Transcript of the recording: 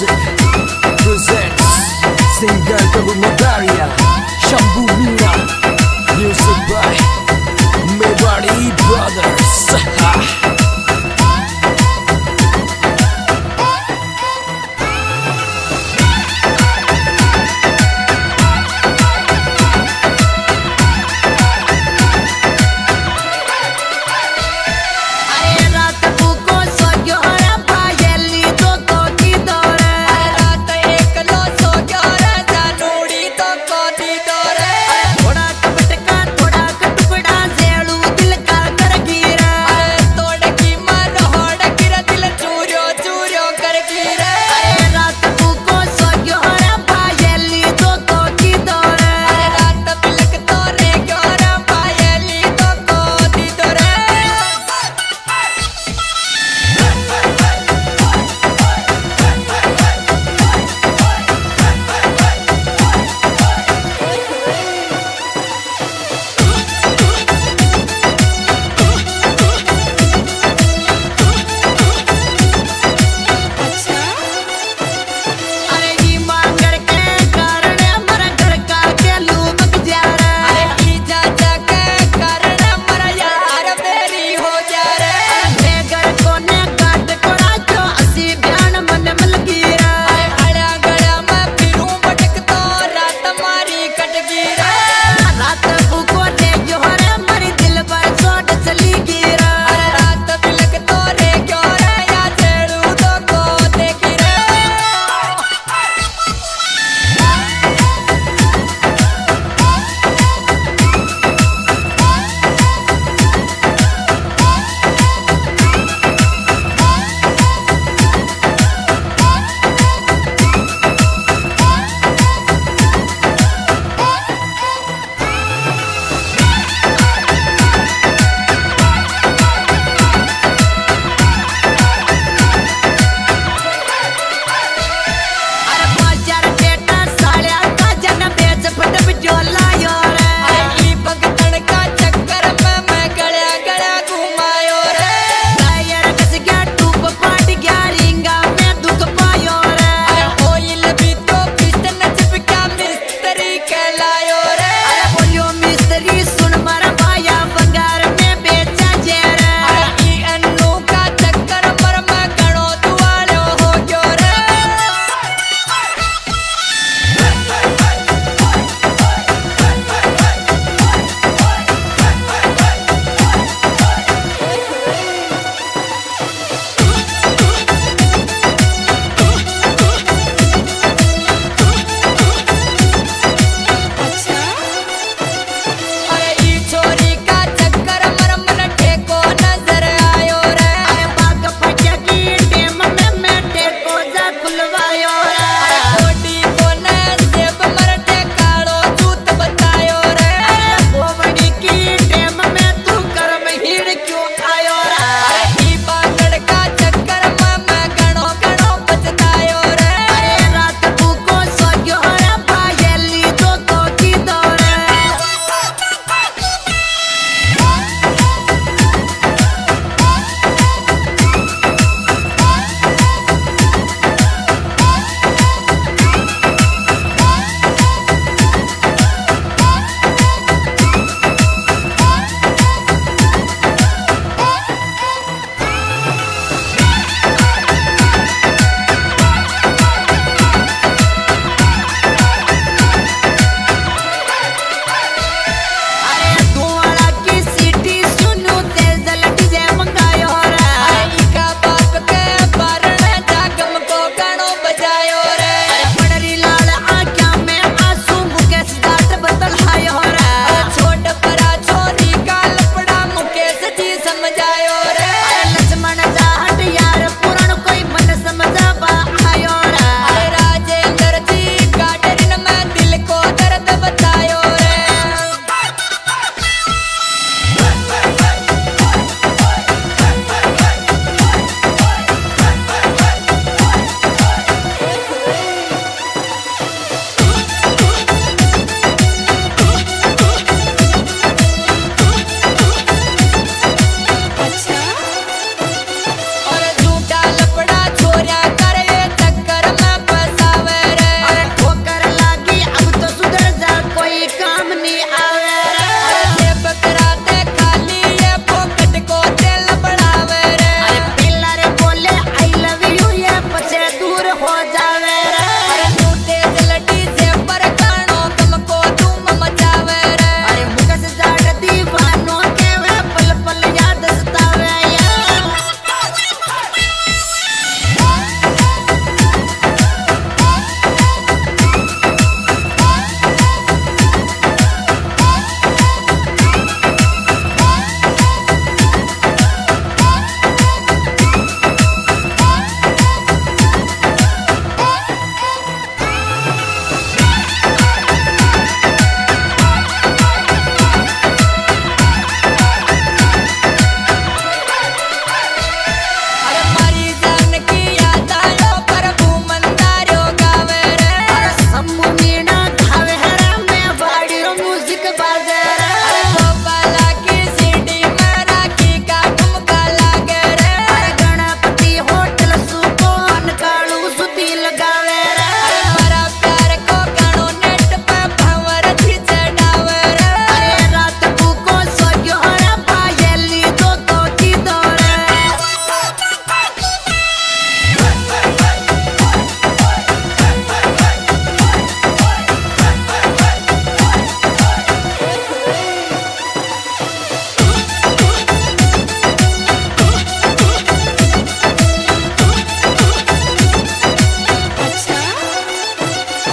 music.